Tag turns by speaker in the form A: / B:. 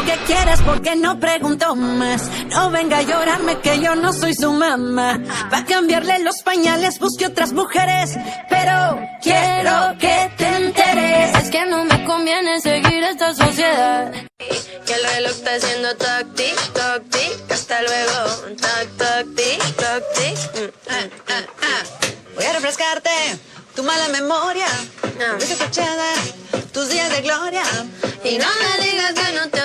A: lo que quieras porque no pregunto más. No venga a llorarme que yo no soy su mamá. Va a cambiarle los pañales, busque otras mujeres. Pero quiero que te enteres.
B: Es que no me conviene seguir esta sociedad. Que el reloj está haciendo toc tic, toc tic. Hasta luego. Toc toc tic, toc tic. Mm, ah, ah, ah.
C: Voy a refrescarte tu mala memoria.
B: Ah.
C: Esa fachada, tus días de gloria.
B: Y no me digas que no te